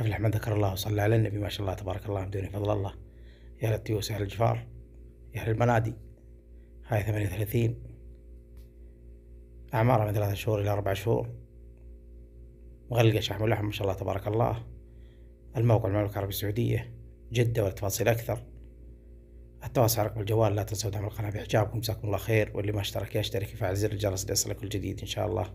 أفلح من ذكر الله وصلى على النبي. ما شاء الله تبارك الله بدون فضل الله. يا أهل التيوس يا أهل الجفار يا أهل المنادي. هاي ثمانية وثلاثين. أعمارها من ثلاثة شهور إلى أربع شهور. مغلقة شحم ولحم ما شاء الله تبارك الله. الموقع المملكة العربية السعودية جدة والتفاصيل أكثر. التواصل رقم الجوال لا تنسوا دعم القناة بإعجابكم. جزاكم الله خير. واللي ما اشترك يشترك يفعل زر الجرس ليصلك الجديد إن شاء الله.